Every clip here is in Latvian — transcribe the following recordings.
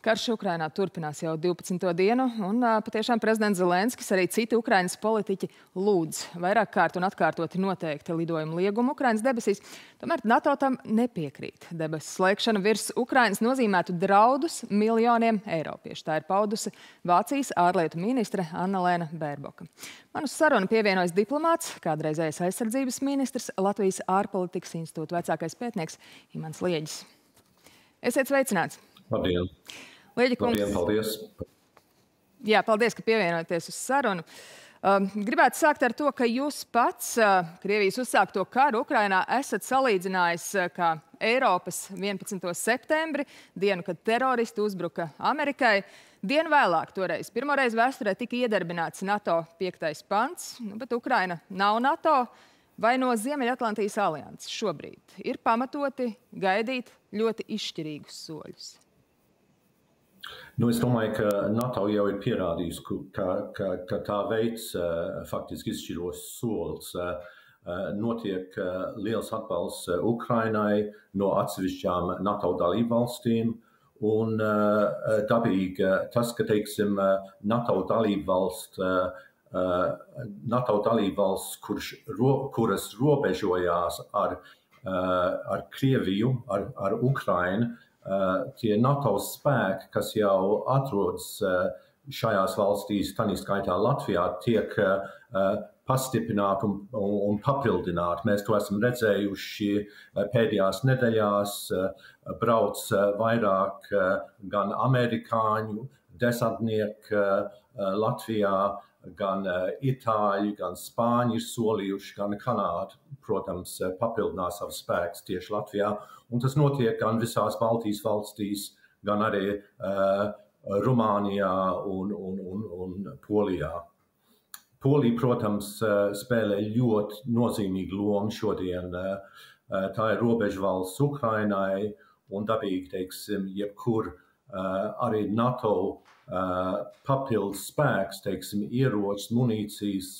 Karš Ukrainā turpinās jau 12. dienu, un patiešām prezidents Zelenskis, arī citi Ukrainas politiķi lūdz vairāk kārt un atkārtoti noteikti lidojumu liegumu Ukrainas debesīs. Tomēr NATO tam nepiekrīt. Debesu slēgšana virs Ukrainas nozīmētu draudus miljoniem eiropiešu. Tā ir paudusi Vācijas ārlietu ministre Anna-Lēna Bērboka. Man uz sarunu pievienojas diplomāts, kādreizējais aizsardzības ministrs, Latvijas ārpolitikas institūta vecākais pētnieks Imants Lieģis. Esiet sveicināts! Labdien! Lieģi kungs. Labdien, paldies! Jā, paldies, ka pievienojaties uz sarunu. Um, gribētu sākt ar to, ka jūs pats uh, Krievijas uzsākto karu Ukrainā esat salīdzinājis uh, kā Eiropas 11. septembri, dienu, kad teroristi uzbruka Amerikai. Dienu vēlāk, toreiz, pirmoreiz vēsturē tika iedarbināts NATO 5. pants, nu, bet Ukraina nav NATO vai no Ziemeļatlantijas alianses šobrīd. Ir pamatoti gaidīt ļoti izšķirīgus soļus. Nu, es domāju, ka NATO jau ir pierādījis, ka, ka, ka tā veids uh, faktiski izšķiros solis. Uh, notiek uh, liels atbalsts Ukrainai no atsevišķām NATO dalībvalstīm. Un dabīgi tas, ka teiksim, NATO dalībvalsts, NATO dalībvalsts kurš, kuras robežojās ar, ar Krieviju, ar, ar Ukrainu, Eh, tie NATO spēki, kas jau atrodas eh, šajās valstīs, tā skaitā Latvijā, tiek eh, pastiprināti un, un, un papildināti. Mēs to esam redzējuši pēdējās nedēļās. Brauc vairāk gan amerikāņu desantnieku Latvijā, gan itāļi, gan spāņi ir solījuši, gan kanādi, protams, papildinās savus spēkus tieši Latvijā. Un tas notiek gan visās Baltijas valstīs, gan arī uh, Rumānijā un, un, un, un Polijā. Polija, protams, spēlē ļoti nozīmīgu lomu šodien. Tā ir robeža valsts Ukrainai un dabīgi, teiksim, jebkur arī NATO Uh, papildus spēks, teiksim, ieročus, munīcijas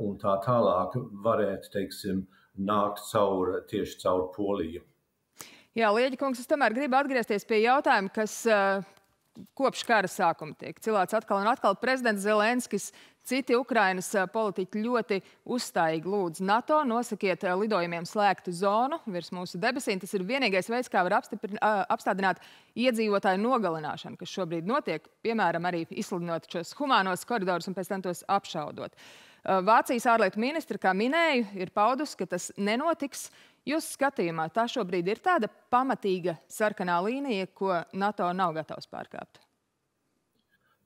un tā tālāk varētu, teiksim, nākt caur, tieši caur Poliju. Jā, Lieģi kungs, es tomēr gribu atgriezties pie jautājuma, kas kopš kara sākuma tiek cilāts atkal un atkal. Prezidents Zelenskis Citi Ukrainas politiķi ļoti uzstājīgi lūdz NATO nosakiet lidojumiem slēgtu zonu virs mūsu debesīm. Tas ir vienīgais veids, kā var apstādināt iedzīvotāju nogalināšanu, kas šobrīd notiek, piemēram, arī izsludinot šos humānos koridorus un pēc tam tos apšaudot. Vācijas ārlietu ministra, kā minēju, ir paudusi, ka tas nenotiks. Jūsu skatījumā tā šobrīd ir tāda pamatīga sarkanā līnija, ko NATO nav gatavs pārkāpt.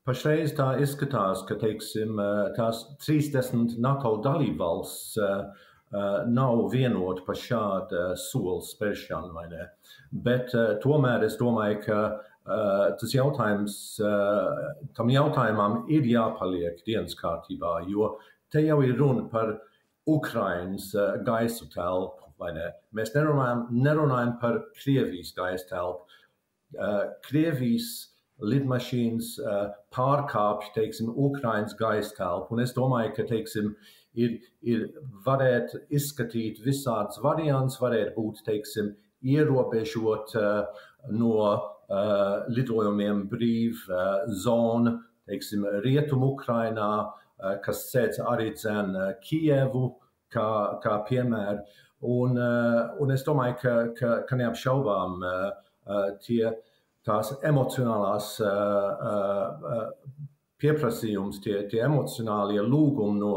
Pašreiz tā izskatās, ka teiksim, tās 30 NATO dalībvalsts nav vienoti par šādu soli spēršanu. Bet tomēr es domāju, ka tas jautājums, tam jautājumam ir jāpaliek dienas kārtībā, jo te jau ir runa par Ukrainas gaisu telpu. Mēs nerunājam, nerunājam par Krievijas gaisa telpu. Krievijas lidmašīnas uh, pārkāpj, teiksim, Ukrainas gaisa telpu. Un es domāju, ka, teiksim, ir, ir varētu izskatīt visādas variants, varētu būt, teiksim, ierobežot uh, no uh, lidojumiem brīv uh, zona, teiksim, rietumu Ukrainā, kas sēdz arī dzen Kievu kā, kā piemēru. Un, un es domāju, ka, ka, ka neapšaubām tie tās emocionālās pieprasījums, tie, tie emocionālie lūgumi no,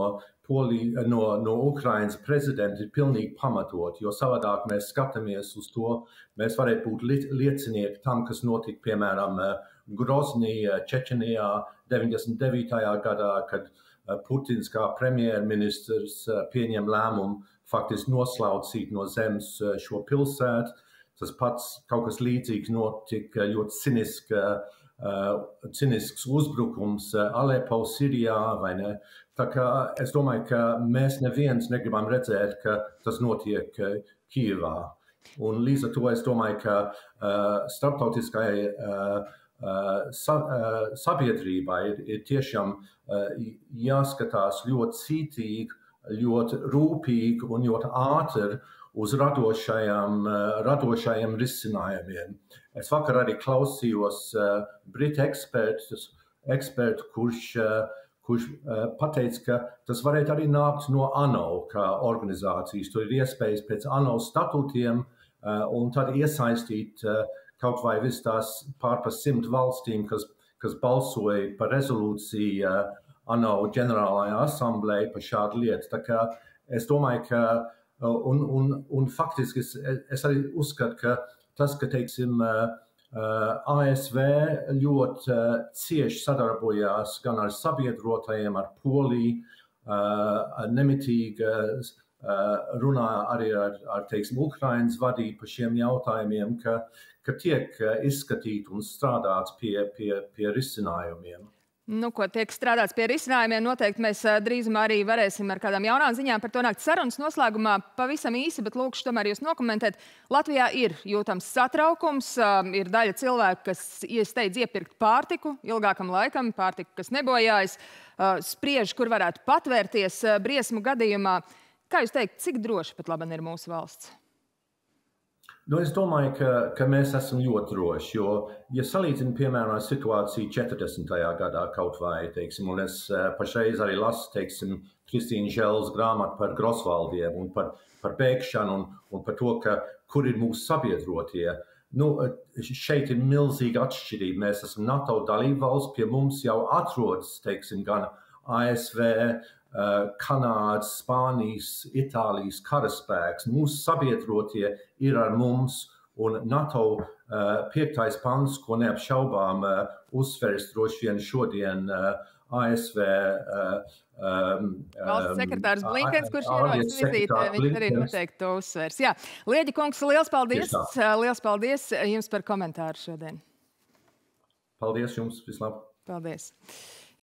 Poli, no, no Ukrainas prezidenta ir pilnīgi pamatot, jo savādāk mēs skatāmies uz to, mēs varētu būt li, liecinieki tam, kas notika, piemēram, Groznijā, Čečenijā 99. gadā, kad Putins kā premjerministrs pieņem lēmumu faktiski noslaucīt no zemes šo pilsētu Tas pats kaut kas līdzīgs notika ļoti ciniska, uh, cinisks uzbrukums uh, Alepo, Sirijā? Tā kā es domāju, ka mēs neviens negribam redzēt, ka tas notiek uh, Kijevā. Un līdz ar to es domāju, ka uh, starptautiskai uh, sa, sabiedrībai ir, ir tiešām jāskatās ļoti cītīgi ļoti rūpīgi un ļoti ātri uz radošajiem, radošajiem risinājumiem. Es vakar arī klausījos Britu ekspertus, ekspertu, kurš, kurš pateica, ka tas varētu arī nākt no ANO organizācijas. Tur ir iespējas pēc ANO statūtiem un tad iesaistīt kaut vai vis tās pār pa simt valstīm, kas, kas balsoja par rezolūciju ANO ģenerālajā asamblējā par šādu lietu. Es domāju, ka, un, un, un faktiski es, es arī uzskatu, ka tas, ka, teiksim, ASV ļoti cieši sadarbojās gan ar sabiedrotajiem, ar Poliju, nemitīgi runā arī ar, ar teiksim, Ukraiņas vadību par šiem jautājumiem, ka, ka tiek izskatīti un strādāts pie, pie, pie risinājumiem. Nu, ko tiek strādāts pie risinājumiem, noteikti mēs drīzumā arī varēsim ar kādām jaunām ziņām par to nākt sarunas noslēgumā. Pavisam īsi, bet lūkšu tomēr jūs nokomentēt. Latvijā ir jūtams satraukums, ir daļa cilvēku, kas iesteidz iepirkt pārtiku ilgākam laikam, pārtiku, kas nebojājas, spriež, kur varētu patvērties briesmu gadījumā. Kā jūs teikt, cik droši pat labi ir mūsu valsts? Nu, es domāju, ka, ka mēs esam ļoti droši. Jo, ja salīdzinām, piemēram, situāciju 40. gadā kaut vai, teiksim, un es eh, pašreiz arī lasu, teiksim, Kristīna Žēlas grāmatu par Grosvaldiem un par, par bēgšanu un, un par to, ka, kur ir mūsu sabiedrotie. Nu, šeit ir milzīga atšķirība. Mēs esam NATO dalībvalsts, pie mums jau atrodas, teiksim, gan ASV, Eh, Kanādas, Spānijas, Itālijas karaspēks. Mūsu sabiedrotie ir ar mums, un NATO uh, piektais pants, ko neapšaubām uh, uzsveris droši vien šodien uh, ASV. Um, Valsts sekretārs Blinkens, kurš ierodas vizītē, viņš arī noteikti to uzsvers. Jā, Lieģi kungs, liels paldies! Liels paldies jums par komentāru šodien! Paldies jums! Vislabāk! Paldies!